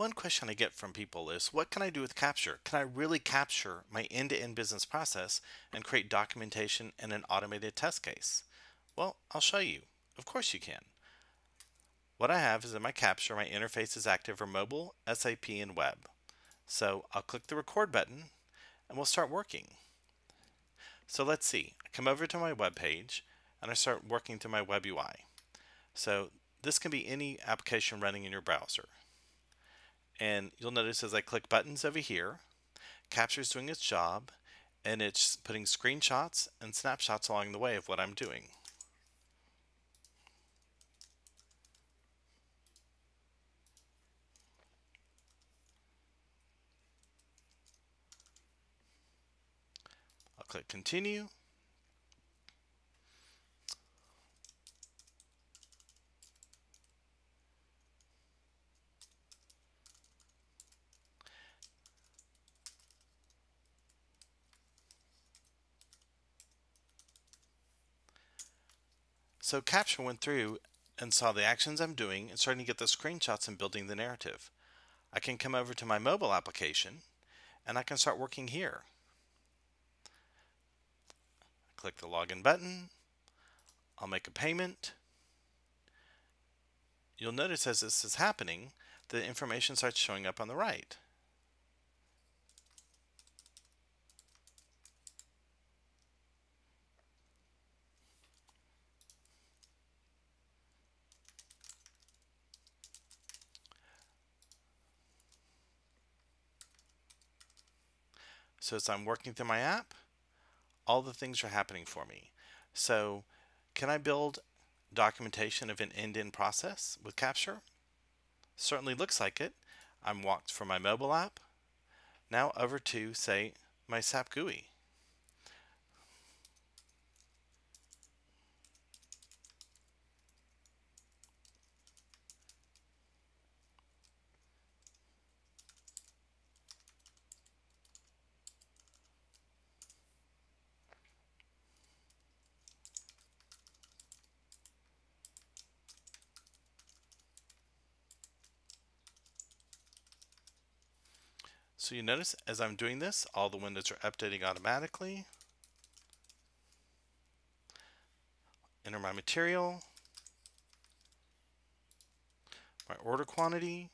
One question I get from people is, what can I do with Capture? Can I really capture my end-to-end business process and create documentation and an automated test case? Well, I'll show you. Of course you can. What I have is in my Capture, my interface is active for mobile, SAP, and web. So I'll click the record button and we'll start working. So let's see. I come over to my web page and I start working through my web UI. So this can be any application running in your browser. And you'll notice as I click buttons over here, Capture is doing its job and it's putting screenshots and snapshots along the way of what I'm doing. I'll click continue So Capture went through and saw the actions I'm doing and starting to get the screenshots and building the narrative. I can come over to my mobile application and I can start working here. Click the login button. I'll make a payment. You'll notice as this is happening, the information starts showing up on the right. So as I'm working through my app, all the things are happening for me. So can I build documentation of an end-to-end -end process with Capture? Certainly looks like it. I'm walked from my mobile app, now over to, say, my SAP GUI. So you notice as I'm doing this, all the windows are updating automatically. Enter my material, my order quantity.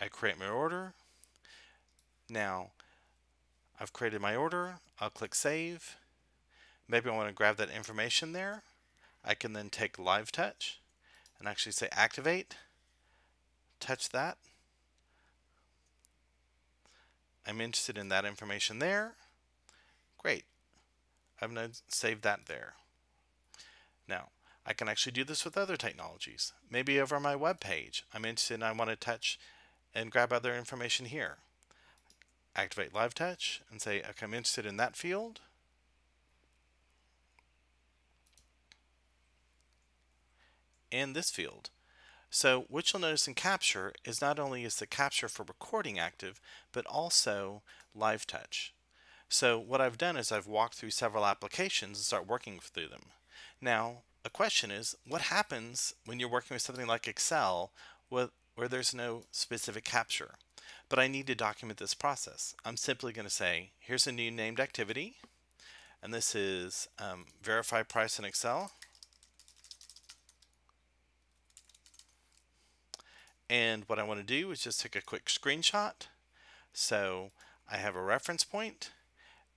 I create my order. Now, I've created my order. I'll click Save. Maybe I want to grab that information there. I can then take LiveTouch and actually say Activate. Touch that. I'm interested in that information there. Great. I'm going to save that there. Now, I can actually do this with other technologies. Maybe over my web page, I'm interested and I want to touch and grab other information here. Activate LiveTouch and say, okay, I'm interested in that field. And this field. So what you'll notice in Capture is not only is the Capture for recording active, but also LiveTouch. So what I've done is I've walked through several applications and start working through them. Now, a question is, what happens when you're working with something like Excel with, where there's no specific capture? But I need to document this process. I'm simply going to say, here's a new named activity, and this is um, verify price in Excel. And what I want to do is just take a quick screenshot. So I have a reference point.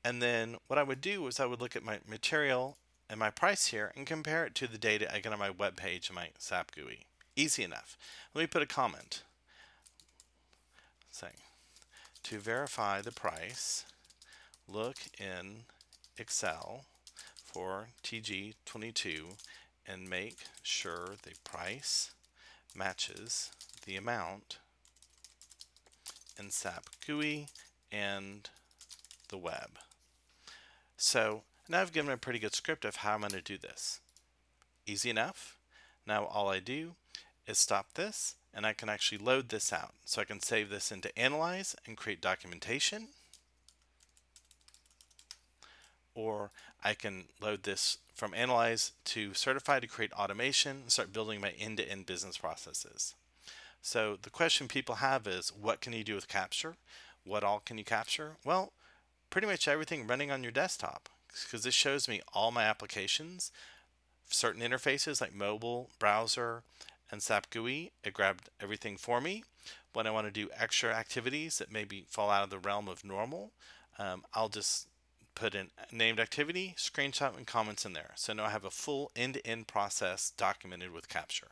and then what I would do is I would look at my material and my price here and compare it to the data I get on my web page and my SAP GUI. Easy enough. Let me put a comment saying to verify the price, look in Excel for TG22 and make sure the price matches the amount in SAP GUI and the web. So now I've given a pretty good script of how I'm going to do this. Easy enough. Now all I do is stop this and I can actually load this out. So I can save this into Analyze and create documentation. Or I can load this from Analyze to Certify to create automation and start building my end-to-end -end business processes. So the question people have is what can you do with Capture? What all can you capture? Well, pretty much everything running on your desktop because this shows me all my applications, certain interfaces like mobile, browser, and SAP GUI. It grabbed everything for me. When I want to do extra activities that maybe fall out of the realm of normal, um, I'll just put in named activity, screenshot, and comments in there. So now I have a full end-to-end process documented with Capture.